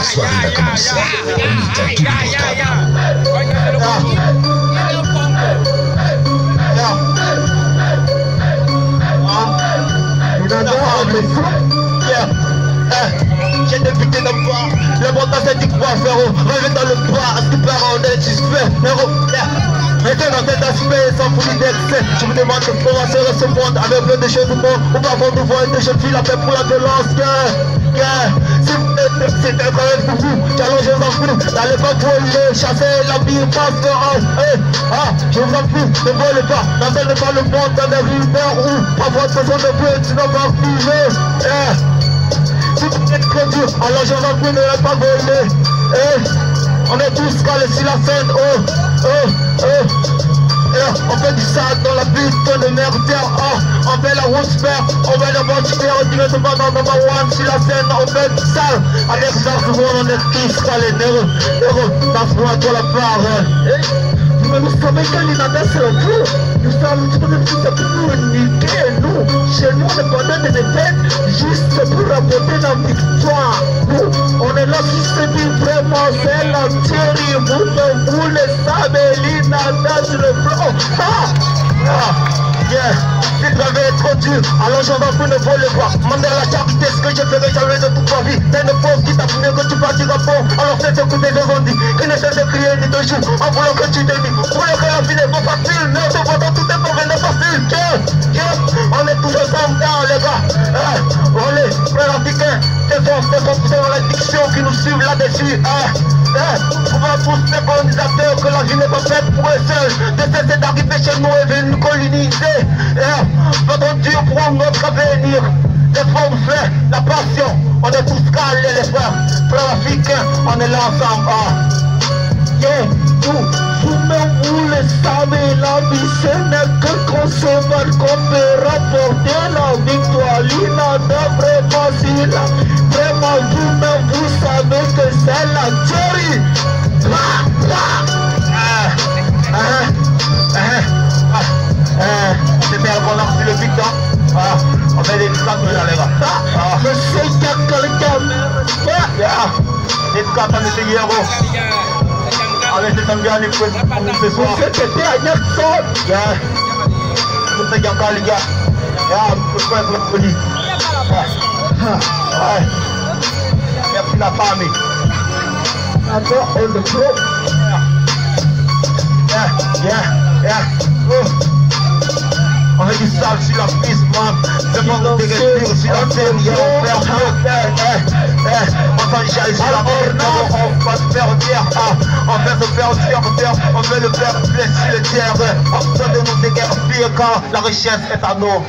La soirée va commencer. J'ai des putains d'enfants L'important c'est du quoi frérot Reviens dans le bois À ce que part on est suspect Héros Restez dans cet aspect sans folie d'excès Je vous demande de commencer ce monde Avec plein de au monde Ou parfois nous voyons des jeunes filles la paix pour la violence travail pour vous Challenge en prie N'allez pas Chasser parce que ah, eh, ah, je vous en Ne volez pas. N'entendez pas le monde dans des rumeurs Ou parfois de façon de peu Tu n'as pas privé Eh si vous êtes trop alors je vous prie, ne pas voler. Eh, on est tous calés sur la scène, oh, oh, oh. On fait du sale dans la butte de merdière, oh, on fait la vert, on fait le banditeur, on dirait pas dans number one sur la scène, on fait du sale. Avec ça, on est tous calés, négro, négro, passe-moi toi la parole. Eh. Mais nous que l'inanda c'est un peu. Nous sommes tous les petits pour nous niquer. Nous, chez nous, on est pendant des défaites juste pour rapporter la victoire. Nous, on est là si c'est vraiment, c'est la théorie. Vous, le savez, le front. Ah! Ah! Yeah! Si le travail est trop dur, alors j'en vais pour ne voler pas. Mandez la charité ce que je ferai jamais de toute ma vie. T'es une pauvre qui t'a fumé que tu partiras bon. Alors fais écouter des vendis, qui ne cesse de crier ni de jour. En voulant que tu t'es mis, pour que la vie n'est pas facile. Mais on te voit dans tout est mauvais, n'est facile. Yeah, yeah, on est tous ensemble, hein, les gars. Eh, on est frères africains. Tes forces, tes forces sont l'addiction qui nous suivent là-dessus. Eh, on va tous les colonisateurs que la vie n'est pas faite pour eux seuls. De cesser d'arriver chez nous et venir nous coloniser. Eh, votre Dieu pour notre avenir. Les formes la passion. On est tous calés, les frères. Frères on est là ensemble. Ah. Yeah, vous, vous-même, vous le savez, la vie ce n'est que concevoir qu'on peut rapporter la victoire. L'inada vraiment si la, vraiment vous-même, vous savez que c'est la monsieur Hierro. Avec les Tangiani pour nous ce soir. C'était à Nelson. Yeah. Tout ça, encore les gars. Yeah, je peux être la folie. Ouais. Merci la famille. Attends, on le pro. Yeah, yeah, yeah. Oh. Sale sur la piste, man. Demande de respire sur la terre. Eh, eh, eh. On s'enjaille sur la terre, on va se faire dire, ah. On veut se faire dire, on veut le faire blesser le terre. On besoin de nous déguerpir quand la richesse est à nous.